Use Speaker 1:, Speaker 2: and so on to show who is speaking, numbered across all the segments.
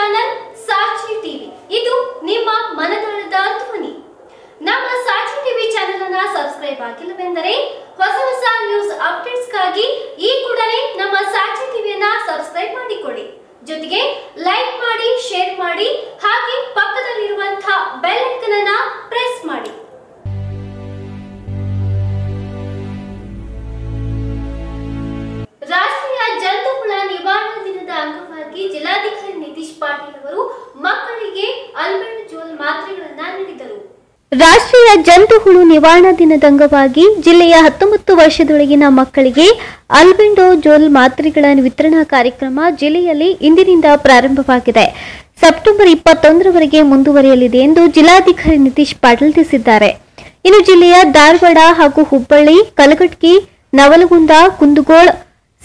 Speaker 1: Channel ಸಾಕ್ಷಿ TV. ಇದು ನಿಮ್ಮ ಮನದಾಳದ ಧ್ವನಿ. ನಮ್ಮ ಸಾಕ್ಷಿ ಟಿವಿ ಚಾನೆಲ್ ಅನ್ನ ಸಬ್ಸ್ಕ್ರೈಬ್ ಆಗಿಲ್ಲವೆಂದರೆ ಹೊಸ ಹೊಸ ನ್ಯೂಸ್ ಅಪ್ಡೇಟ್ಸ್ಗಾಗಿ ಈ ಕೂಡಲೇ ನಮ್ಮ ಸಾಕ್ಷಿ ಟಿವಿಯನ್ನ ಸಬ್ಸ್ಕ್ರೈಬ್ ಮಾಡಿಕೊಳ್ಳಿ. ಜೊತೆಗೆ ಲೈಕ್ ಮಾಡಿ, ಶೇರ್ ಮಾಡಿ, ಹಾಗೆ ಪಕ್ಕದಲ್ಲಿರುವಂತಹ ಬೆಲ್ ಐಕನ್ ಅನ್ನ ರಾಷ್ಟ್ರೀಯ ಜಂತು ಹುಳು ನಿವಾರಣಾ ದಿನದ ಅಂಗವಾಗಿ ಜಿಲ್ಲೆಯ ಹತ್ತೊಂಬತ್ತು ವರ್ಷದೊಳಗಿನ ಮಕ್ಕಳಿಗೆ ಅಲ್ಬೆಂಡೋ ಜೋಲ್ ಮಾತ್ರೆಗಳ ವಿತರಣಾ ಕಾರ್ಯಕ್ರಮ ಜಿಲ್ಲೆಯಲ್ಲಿ ಇಂದಿನಿಂದ ಪ್ರಾರಂಭವಾಗಿದೆ. ಸೆಪ್ಟೆಂಬರ್ ಇಪ್ಪತ್ತೊಂದರವರೆಗೆ ಮುಂದುವರಿಯಲಿದೆ ಎಂದು ಜಿಲ್ಲಾಧಿಕಾರಿ ನಿತೀಶ್ ಪಾಟೀಲ್ ತಿಳಿಸಿದ್ದಾರೆ. ಇನ್ನು ಜಿಲ್ಲೆಯ ಧಾರವಾಡ ಹಾಗೂ ಹುಬ್ಬಳ್ಳಿ ಕಲಘಟಕಿ ನವಲಗುಂದ, ಕುಂದಗೋಳ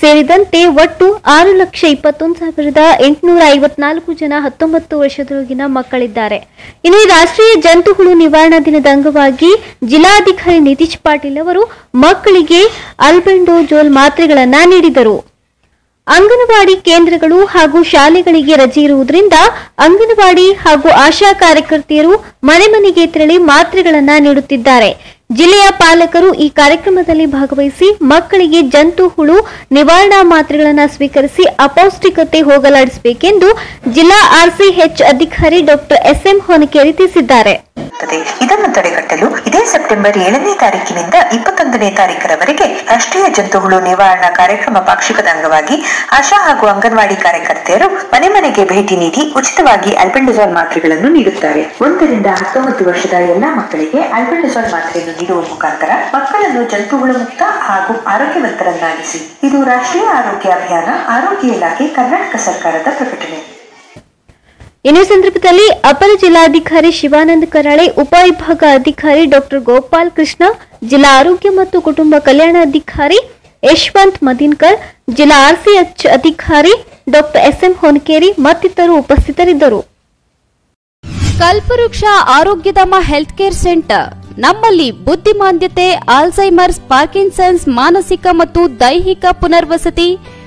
Speaker 1: ಸೇರಿದಂತೆ ಒಟ್ಟು ಆರು ಲಕ್ಷ ಇಪ್ಪತ್ತೊಂದು ಸಾವಿರದ ಎಂಟುನೂರ ಐವತ್ನಾಲ್ಕು ಜನ ಹತ್ತೊಂಬತ್ತು ವರ್ಷದೊಳಗಿನ ಮಕ್ಕಳಿದ್ದಾರೆ. ಇನ್ನು ರಾಷ್ಟ್ರೀಯ ರಾಷ್ಟ್ರೀಯ ಜಂತುಹುಳು ನಿವಾರಣಾ ದಿನದ ಅಂಗವಾಗಿ ಜಿಲ್ಲಾಧಿಕಾರಿ ನಿತೀಶ್ ಪಾಟೀಲ್ ಅವರು ಮಕ್ಕಳಿಗೆ ಅಲ್ಬೆಂಡೋ ಜೋಲ್ ಮಾತ್ರೆಗಳನ್ನ ನೀಡಿದರು. ಅಂಗನವಾಡಿ ಕೇಂದ್ರಗಳು ಹಾಗೂ ಶಾಲೆಗಳಿಗೆ ರಜೆ ಇರುವುದರಿಂದ ಅಂಗನವಾಡಿ ಹಾಗೂ ಆಶಾ ಕಾರ್ಯಕರ್ತೆಯರು ಮನೆ ಮನೆಗೆ ತೆರಳಿ ಮಾತ್ರೆಗಳನ್ನು ನೀಡುತ್ತಿದ್ದಾರೆ. ಜಿಲ್ಲೆಯ ಪಾಲಕರು ಈ ಕಾರ್ಯಕ್ರಮದಲ್ಲಿ ಭಾಗವಹಿಸಿ ಮಕ್ಕಳಿಗೆ ಜಂತು, ಹುಳು, ನಿವಾರಣಾ ಮಾತ್ರೆಗಳನ್ನು ಸ್ವೀಕರಿಸಿ ಅಪೌಷ್ಟಿಕತೆ ಹೋಗಲಾಡಿಸಬೇಕೆಂದು ಜಿಲ್ಲಾ ಆರ್ಸಿಎಚ್ ಅಧಿಕಾರಿ ಡಾಕ್ಟರ್ ಎಸ್ಎಂ ಹೊನಕೇರಿ ತಿಳಿಸಿದ್ದಾರೆ.
Speaker 2: ಇದನ್ನು ತಡೆಗಟ್ಟಲು ಇದೇ ಸೆಪ್ಟೆಂಬರ್ ಏಳನೇ ತಾರೀಕಿನಿಂದ ಇಪ್ಪತ್ತೊಂದನೇ ತಾರೀಕರವರೆಗೆ ರಾಷ್ಟ್ರೀಯ ಜಂತುಹುಳು ನಿವಾರಣಾ ಕಾರ್ಯಕ್ರಮ ಪಾಕ್ಷಿಕದ ಅಂಗವಾಗಿ ಆಶಾ ಹಾಗೂ ಅಂಗನವಾಡಿ ಕಾರ್ಯಕರ್ತೆಯರು ಮನೆ ಮನೆಗೆ ಭೇಟಿ ನೀಡಿ ಉಚಿತವಾಗಿ ಅಲ್ಬೆಂಡಜಾಲ್ ಮಾತ್ರೆಗಳನ್ನು ನೀಡುತ್ತಾರೆ. ಒಂದರಿಂದ ಹತ್ತೊಂಬತ್ತು ವರ್ಷದ ಎಲ್ಲಾ ಮಕ್ಕಳಿಗೆ ಅಲ್ಬೆಂಡಜಾಲ್ ಮಾತ್ರೆಯನ್ನು ನೀಡುವ ಮುಖಾಂತರ ಮಕ್ಕಳನ್ನು ಜಂತುಹುಳು ಮುಕ್ತ ಹಾಗೂ ಆರೋಗ್ಯವಂತರನ್ನಾಗಿಸಿ. ಇದು ರಾಷ್ಟ್ರೀಯ ಆರೋಗ್ಯ ಅಭಿಯಾನ, ಆರೋಗ್ಯ ಇಲಾಖೆ, ಕರ್ನಾಟಕ ಸರ್ಕಾರದ ಪ್ರಕಟಣೆ.
Speaker 1: ಇನ್ನು ಸಂದರ್ಭದಲ್ಲಿ ಅಪರ ಜಿಲ್ಲಾಧಿಕಾರಿ ಶಿವಾನಂದ ಕರಾಳೆ ಉಪವಿಭಾಗ ಅಧಿಕಾರಿ ಡಾಕ್ಟರ್ ಗೋಪಾಲ್ ಕೃಷ್ಣ, ಜಿಲ್ಲಾ ಆರೋಗ್ಯ ಮತ್ತು ಕುಟುಂಬ ಕಲ್ಯಾಣ ಅಧಿಕಾರಿ ಯಶವಂತ್ ಮದಿನ್ಕರ್, ಜಿಲ್ಲಾ ಆರ್ಸಿಎಚ್ ಅಧಿಕಾರಿ ಡಾಕ್ಟರ್ ಎಸ್ಎಂ ಹೊನಕೇರಿ ಮತ್ತಿತರರು ಉಪಸ್ಥಿತರಿದ್ದರು.
Speaker 3: ಕಲ್ಪವೃಕ್ಷ ಆರೋಗ್ಯಧಾಮ ಹೆಲ್ತ್ ಕೇರ್ ಸೆಂಟರ್. ನಮ್ಮಲ್ಲಿ ಬುದ್ಧಿಮಾಂದ್ಯತೆ ಆಲ್ಝೈಮರ್ಸ್ ಪಾರ್ಕಿನ್ಸನ್ಸ್, ಮಾನಸಿಕ ಮತ್ತು ದೈಹಿಕ ಪುನರ್ವಸತಿ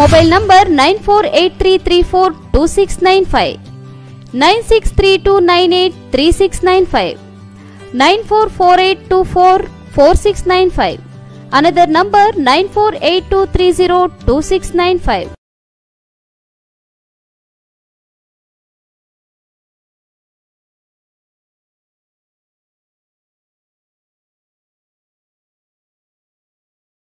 Speaker 3: mobile number nine four eight three three four two six nine five nine six three two nine eight three six nine five nine four four eight two four four six nine five another number nine four eight two three zero two six nine five